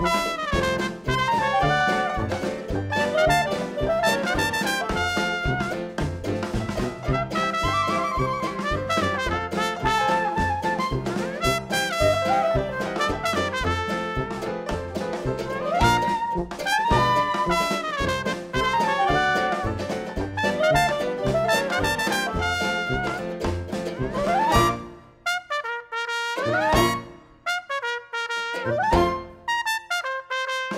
Bye.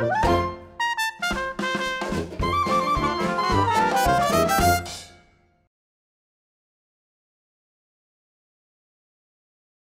Woo!